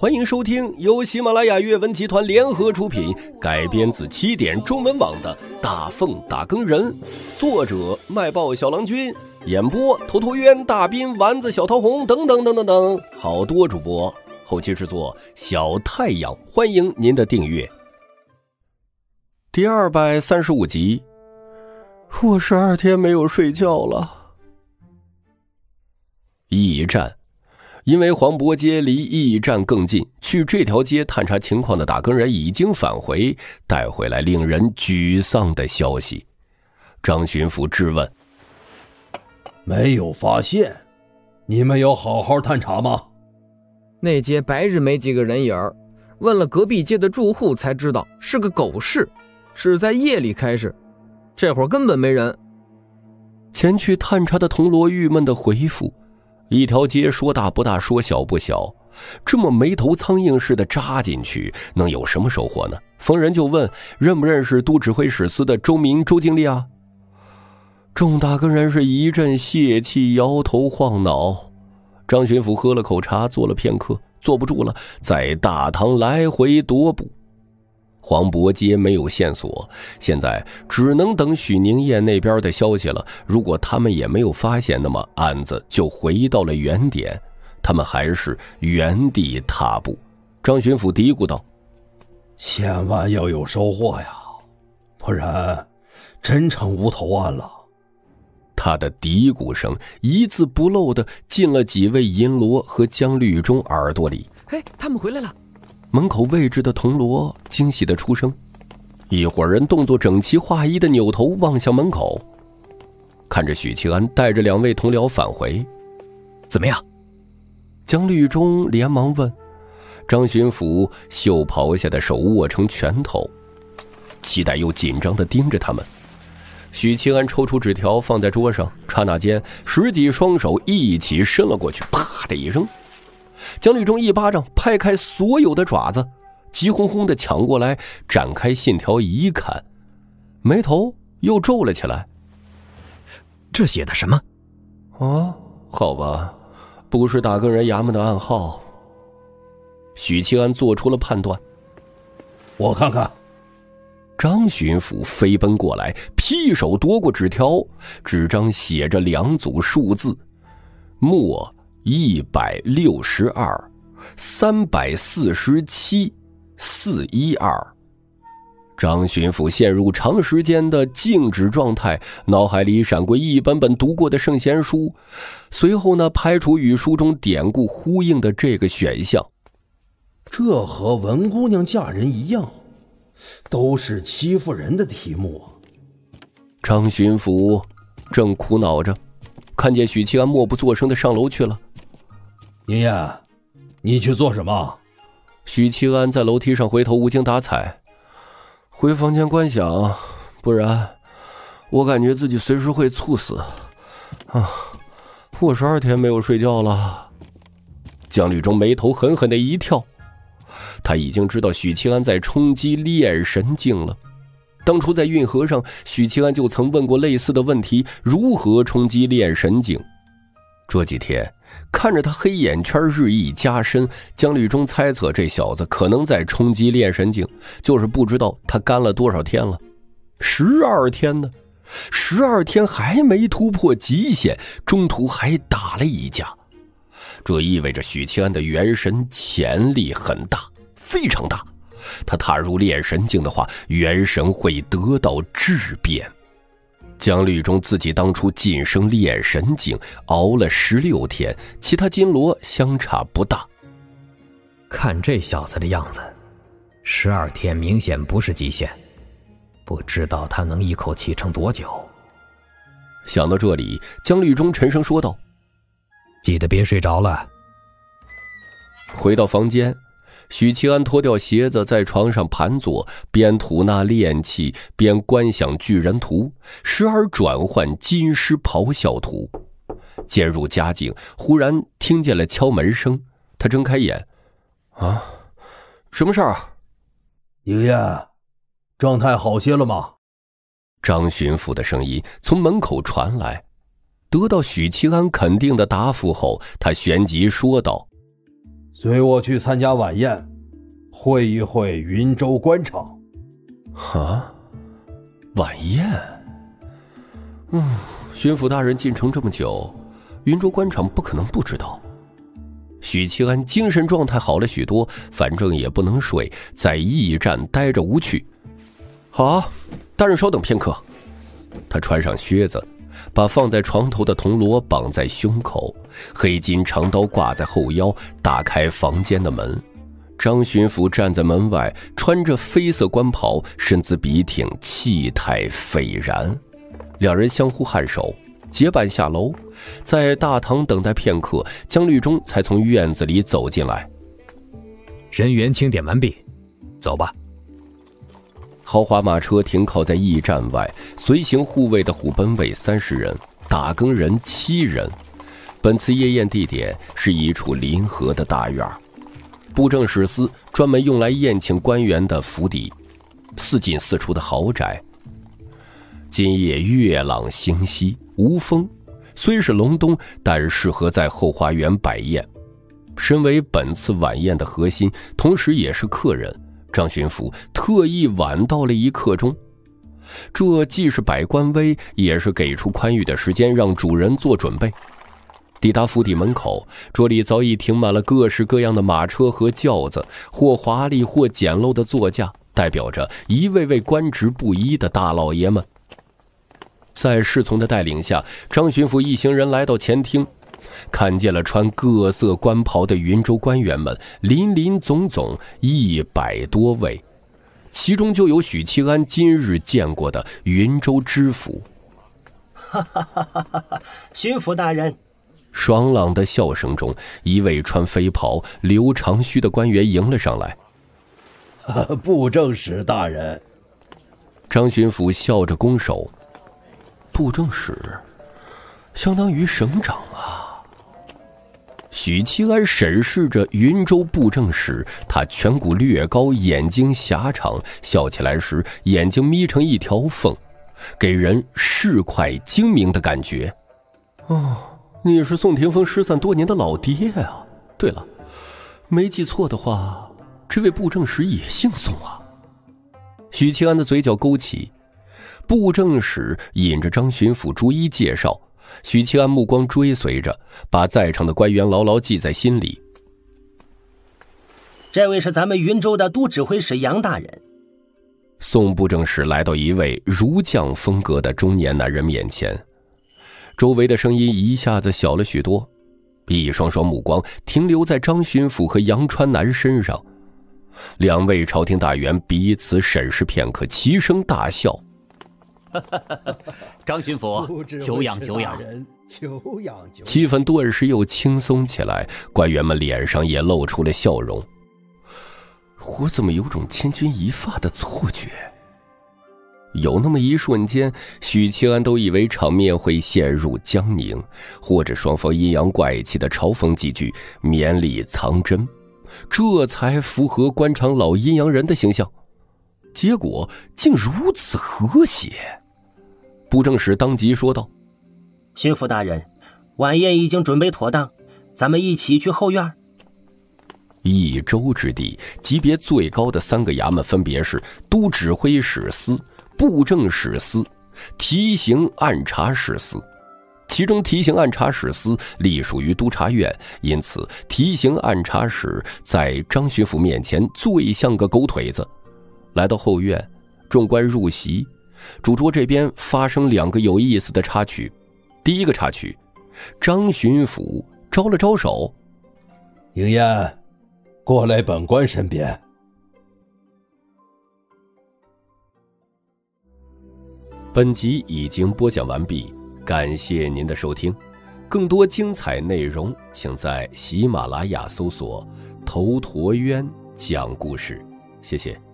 欢迎收听由喜马拉雅阅文集团联合出品，改编自起点中文网的《大奉打更人》，作者卖报小郎君，演播头陀渊、大斌、丸子、小桃红等等等等等，好多主播，后期制作小太阳，欢迎您的订阅。第二百三十五集，我十二天没有睡觉了。驿站，因为黄渤街离驿站更近，去这条街探查情况的打更人已经返回，带回来令人沮丧的消息。张巡抚质问：“没有发现？你们有好好探查吗？”那街白日没几个人影儿，问了隔壁街的住户才知道是个狗市，只在夜里开始，这会儿根本没人。前去探查的铜锣郁闷的回复。一条街说大不大，说小不小，这么没头苍蝇似的扎进去，能有什么收获呢？逢人就问认不认识都指挥使司的周明、周经理啊？众大更人是一阵泄气，摇头晃脑。张巡抚喝了口茶，坐了片刻，坐不住了，在大堂来回踱步。黄渤街没有线索，现在只能等许宁燕那边的消息了。如果他们也没有发现，那么案子就回到了原点，他们还是原地踏步。张巡抚嘀咕道：“千万要有收获呀，不然真成无头案了。”他的嘀咕声一字不漏的进了几位银罗和江绿中耳朵里。哎，他们回来了。门口位置的铜锣惊喜的出声，一伙人动作整齐划一的扭头望向门口，看着许七安带着两位同僚返回，怎么样？江律中连忙问。张巡抚袖袍下的手握成拳头，期待又紧张的盯着他们。许七安抽出纸条放在桌上，刹那间十几双手一起伸了过去，啪的一声。江立忠一巴掌拍开所有的爪子，急哄哄的抢过来，展开信条一看，眉头又皱了起来。这写的什么？啊，好吧，不是打更人衙门的暗号。许七安做出了判断。我看看。张巡抚飞奔过来，劈手夺过纸条，纸张写着两组数字：末。一百六十二，三百四十七，四一二。张巡抚陷入长时间的静止状态，脑海里闪过一本本读过的圣贤书，随后呢，排除与书中典故呼应的这个选项。这和文姑娘嫁人一样，都是欺负人的题目。张巡抚正苦恼着，看见许七安默不作声的上楼去了。宁燕，你去做什么？许七安在楼梯上回头，无精打采，回房间观想，不然我感觉自己随时会猝死。啊，我十二天没有睡觉了。江律中眉头狠狠的一跳，他已经知道许七安在冲击炼神境了。当初在运河上，许七安就曾问过类似的问题：如何冲击炼神境？这几天。看着他黑眼圈日益加深，江律中猜测这小子可能在冲击炼神境，就是不知道他干了多少天了。十二天呢，十二天还没突破极限，中途还打了一架，这意味着许七安的元神潜力很大，非常大。他踏入炼神境的话，元神会得到质变。江律中自己当初晋升炼神境熬了十六天，其他金罗相差不大。看这小子的样子，十二天明显不是极限，不知道他能一口气撑多久。想到这里，江律中沉声说道：“记得别睡着了。”回到房间。许七安脱掉鞋子，在床上盘坐，边吐纳炼气，边观想巨人图，时而转换金狮咆哮图。渐入佳境，忽然听见了敲门声，他睁开眼：“啊，什么事儿？”爷爷，状态好些了吗？张巡抚的声音从门口传来。得到许七安肯定的答复后，他旋即说道。随我去参加晚宴，会一会云州官场。啊，晚宴。嗯，巡抚大人进城这么久，云州官场不可能不知道。许七安精神状态好了许多，反正也不能睡，在驿站待着无趣。好，大人稍等片刻。他穿上靴子，把放在床头的铜锣绑在胸口，黑金长刀挂在后腰，打开房间的门。张巡抚站在门外，穿着绯色官袍，身姿笔挺，气态斐然。两人相互颔首，结伴下楼，在大堂等待片刻，江律中才从院子里走进来。人员清点完毕，走吧。豪华马车停靠在驿站外，随行护卫的虎贲卫三十人，打更人七人。本次夜宴地点是一处临河的大院布政使司专门用来宴请官员的府邸，四进四出的豪宅。今夜月朗星稀，无风，虽是隆冬，但适合在后花园摆宴。身为本次晚宴的核心，同时也是客人，张巡抚特意晚到了一刻钟。这既是摆官威，也是给出宽裕的时间让主人做准备。抵达府邸门口，这里早已停满了各式各样的马车和轿子，或华丽或简陋的座驾，代表着一位位官职不一的大老爷们。在侍从的带领下，张巡抚一行人来到前厅，看见了穿各色官袍的云州官员们，林林总总一百多位，其中就有许七安今日见过的云州知府。哈哈哈哈哈！巡抚大人，爽朗的笑声中，一位穿飞袍、留长须的官员迎了上来。布政使大人，张巡抚笑着拱手。布政使，相当于省长啊。许七安审视着云州布政使，他颧骨略高，眼睛狭长，笑起来时眼睛眯成一条缝，给人市侩精明的感觉。哦，你是宋霆锋失散多年的老爹啊！对了，没记错的话，这位布政使也姓宋啊。许七安的嘴角勾起。布政使引着张巡抚逐一介绍，许七安目光追随着，把在场的官员牢牢记在心里。这位是咱们云州的都指挥使杨大人。宋布政使来到一位儒将风格的中年男人面前，周围的声音一下子小了许多，一双双目光停留在张巡抚和杨川南身上，两位朝廷大员彼此审视片刻，齐声大笑。张巡抚，久仰久仰。久仰久。气氛顿时又轻松起来，官员们脸上也露出了笑容。我怎么有种千钧一发的错觉？有那么一瞬间，许七安都以为场面会陷入僵凝，或者双方阴阳怪气的嘲讽几句，绵里藏针，这才符合官场老阴阳人的形象。结果竟如此和谐。布政使当即说道：“巡抚大人，晚宴已经准备妥当，咱们一起去后院。”一州之地，级别最高的三个衙门分别是都指挥使司、布政使司、提刑按察使司。其中，提刑按察使司隶属于督察院，因此提刑按察使在张巡抚面前最像个狗腿子。来到后院，众官入席。主桌这边发生两个有意思的插曲。第一个插曲，张巡抚招了招手：“宁燕，过来本官身边。”本集已经播讲完毕，感谢您的收听。更多精彩内容，请在喜马拉雅搜索“头陀渊讲故事”。谢谢。